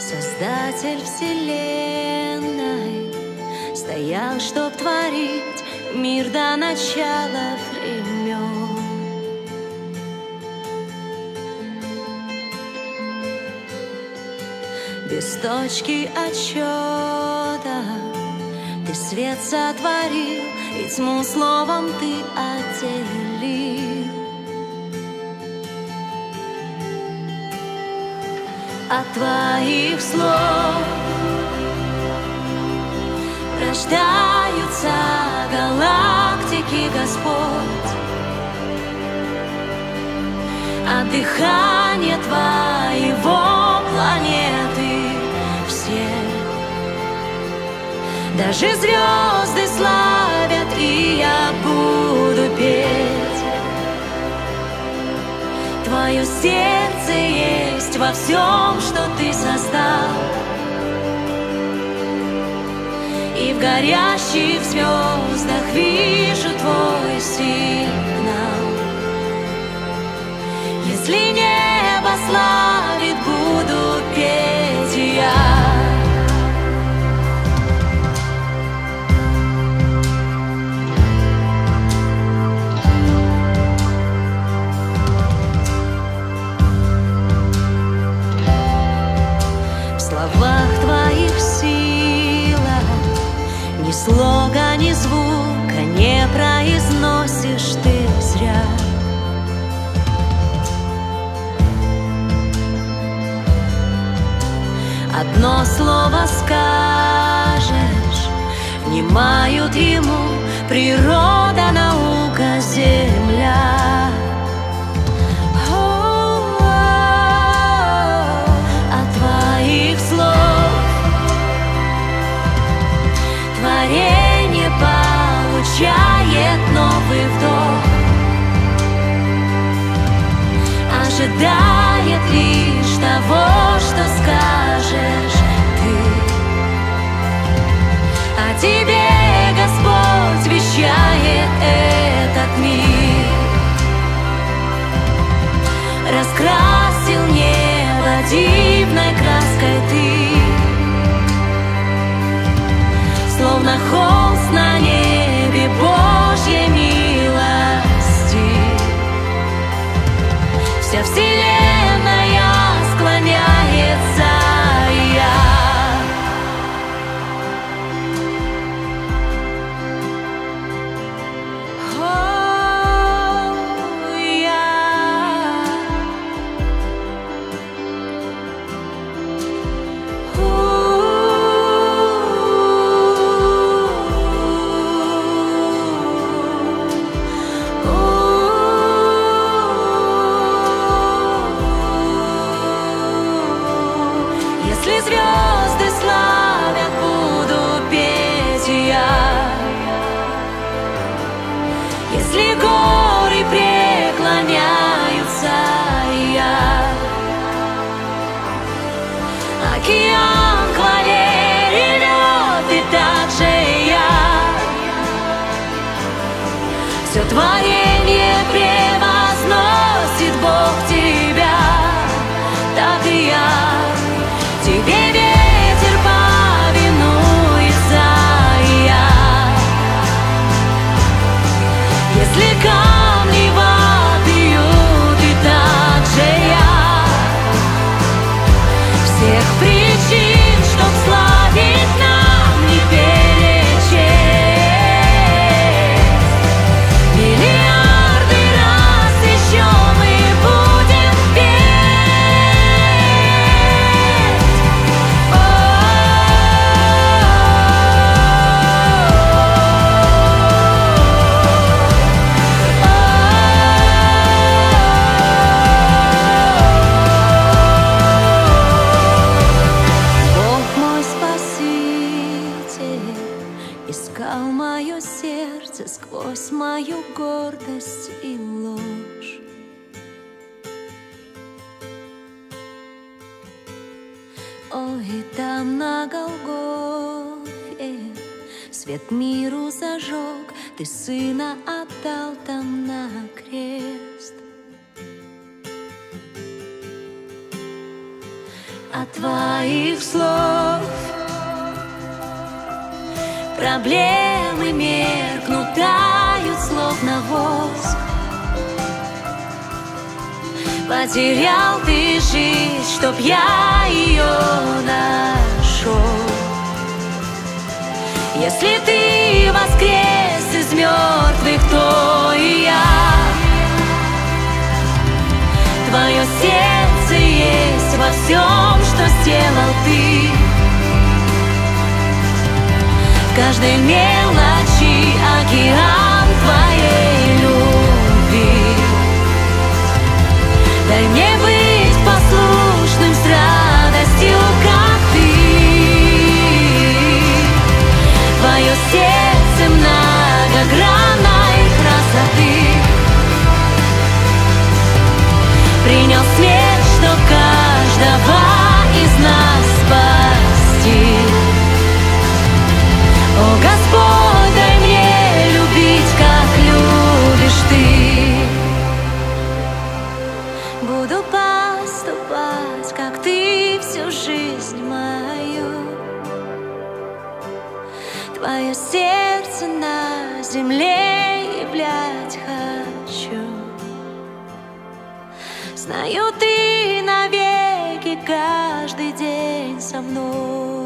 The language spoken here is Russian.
Создатель вселенной Стоял, чтоб творить Мир до начала времен Без точки отчета Ты свет сотворил И тьму словом ты отделил От твоих слов. Рождаются галактики, Господь. От дыхания Твоего планеты все. Даже звезды славят, и я буду петь. Твое сердце есть во всем, что Ты создал. И в горящих звездах вижу Твой сигнал. Если небо славит, слога, ни звука не произносишь ты зря Одно слово скажешь, внимают ему природа, наука, земля. Ожидает лишь того, что скажешь ты. А тебе Господь вещает этот мир. Раскрасил небо дивной краской ты Словно холст Все творение Ой, там на Голгофе Свет миру зажег. Ты сына отдал там на крест. От твоих слов Проблемы меркнут, Потерял ты жизнь, чтоб я ее нашел Если ты воскрес из мертвых, то и я. Твое сердце есть во всем, что сделал ты. В каждой мелочи океан Yeah. Буду поступать, как ты всю жизнь мою. Твое сердце на земле являть хочу. Знаю, ты навеки каждый день со мной